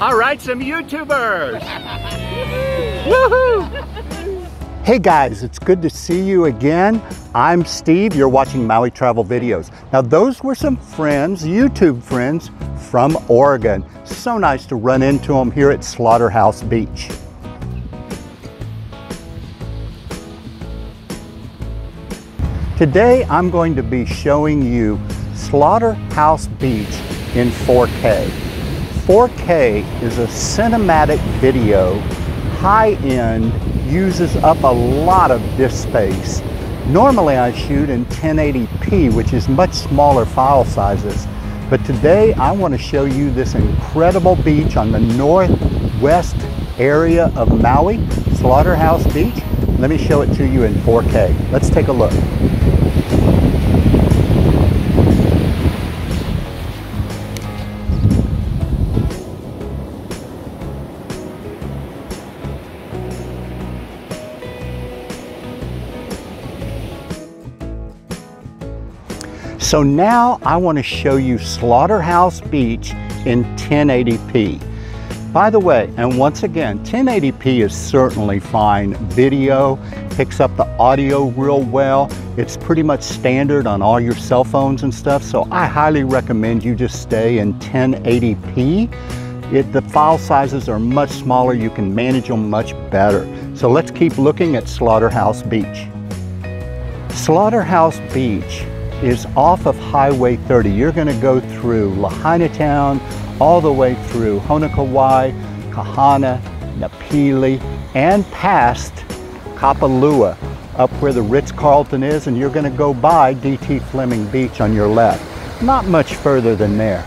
All right, some YouTubers. Woohoo! Hey guys, it's good to see you again. I'm Steve, you're watching Maui Travel Videos. Now those were some friends, YouTube friends from Oregon. So nice to run into them here at Slaughterhouse Beach. Today I'm going to be showing you Slaughterhouse Beach in 4K. 4K is a cinematic video, high-end, uses up a lot of disk space. Normally I shoot in 1080p, which is much smaller file sizes. But today I want to show you this incredible beach on the northwest area of Maui, Slaughterhouse Beach. Let me show it to you in 4K. Let's take a look. So now I want to show you Slaughterhouse Beach in 1080p. By the way, and once again, 1080p is certainly fine. Video picks up the audio real well. It's pretty much standard on all your cell phones and stuff, so I highly recommend you just stay in 1080p. It, the file sizes are much smaller, you can manage them much better. So let's keep looking at Slaughterhouse Beach. Slaughterhouse Beach is off of Highway 30. You're going to go through Lahaina Town, all the way through Honokowai, Kahana, Napili, and past Kapalua, up where the Ritz-Carlton is, and you're going to go by D.T. Fleming Beach on your left. Not much further than there.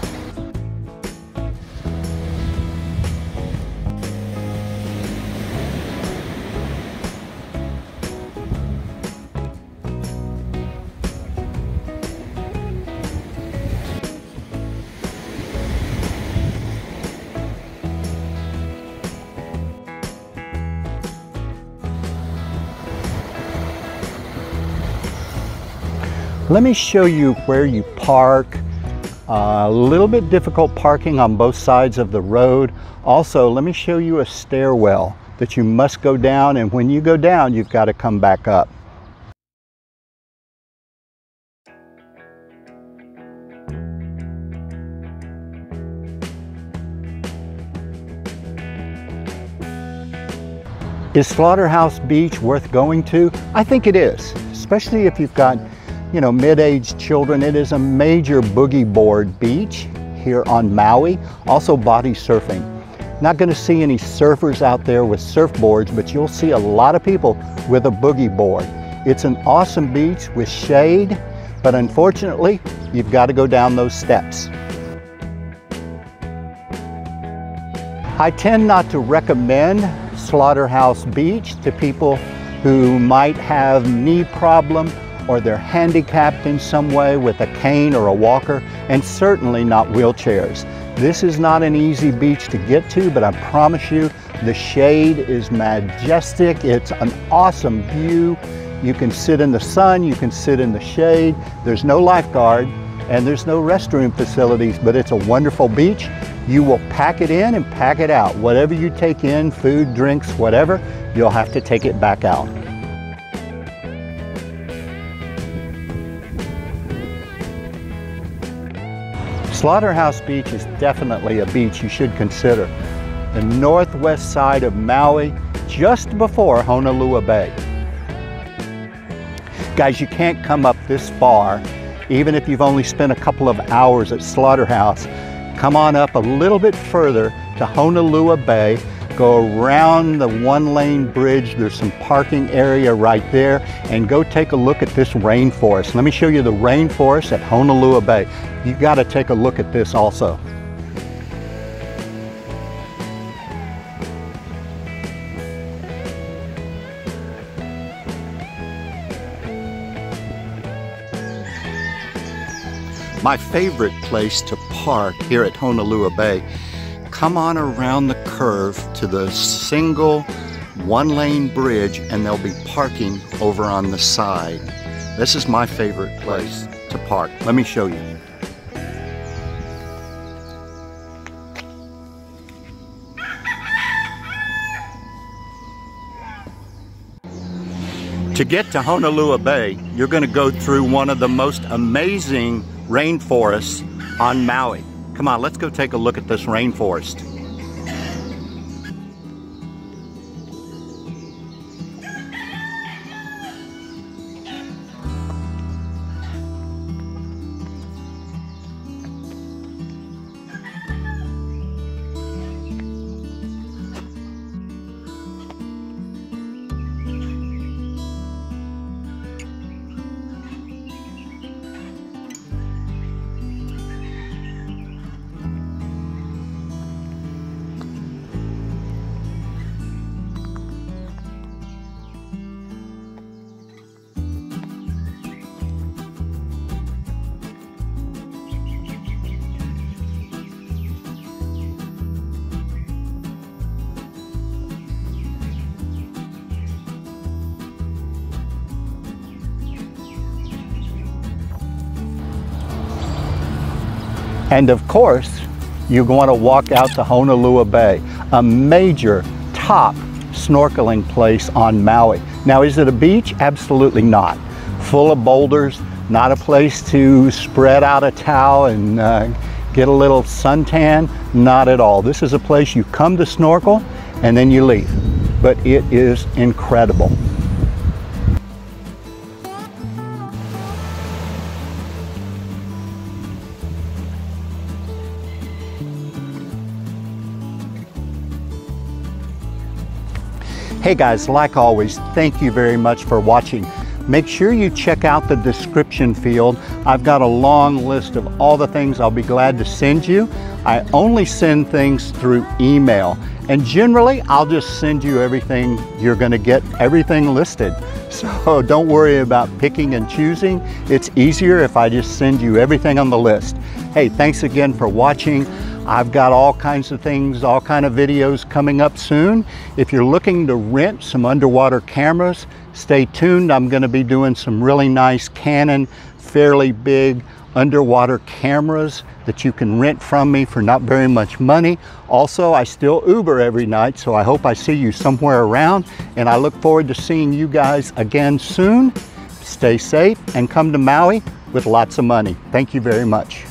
Let me show you where you park. Uh, a little bit difficult parking on both sides of the road. Also, let me show you a stairwell that you must go down and when you go down, you've got to come back up. Is Slaughterhouse Beach worth going to? I think it is, especially if you've got you know, mid-aged children. It is a major boogie board beach here on Maui, also body surfing. Not gonna see any surfers out there with surfboards, but you'll see a lot of people with a boogie board. It's an awesome beach with shade, but unfortunately, you've got to go down those steps. I tend not to recommend Slaughterhouse Beach to people who might have knee problem or they're handicapped in some way with a cane or a walker, and certainly not wheelchairs. This is not an easy beach to get to, but I promise you, the shade is majestic. It's an awesome view. You can sit in the sun, you can sit in the shade. There's no lifeguard and there's no restroom facilities, but it's a wonderful beach. You will pack it in and pack it out. Whatever you take in, food, drinks, whatever, you'll have to take it back out. Slaughterhouse Beach is definitely a beach you should consider. The northwest side of Maui, just before Honolua Bay. Guys, you can't come up this far, even if you've only spent a couple of hours at Slaughterhouse. Come on up a little bit further to Honolua Bay go around the one lane bridge. There's some parking area right there and go take a look at this rainforest. Let me show you the rainforest at Honolua Bay. You got to take a look at this also. My favorite place to park here at Honolua Bay come on around the curve to the single one lane bridge and there'll be parking over on the side. This is my favorite place to park. Let me show you. To get to Honolua Bay, you're going to go through one of the most amazing rainforests on Maui. Come on, let's go take a look at this rainforest. And of course, you're going to walk out to Honolua Bay, a major top snorkeling place on Maui. Now, is it a beach? Absolutely not. Full of boulders, not a place to spread out a towel and uh, get a little suntan, not at all. This is a place you come to snorkel and then you leave. But it is incredible. Hey guys, like always, thank you very much for watching. Make sure you check out the description field. I've got a long list of all the things I'll be glad to send you. I only send things through email and generally I'll just send you everything you're going to get everything listed. So don't worry about picking and choosing. It's easier if I just send you everything on the list. Hey, thanks again for watching. I've got all kinds of things, all kind of videos coming up soon. If you're looking to rent some underwater cameras, stay tuned. I'm gonna be doing some really nice Canon, fairly big underwater cameras that you can rent from me for not very much money. Also, I still Uber every night, so I hope I see you somewhere around, and I look forward to seeing you guys again soon. Stay safe and come to Maui with lots of money. Thank you very much.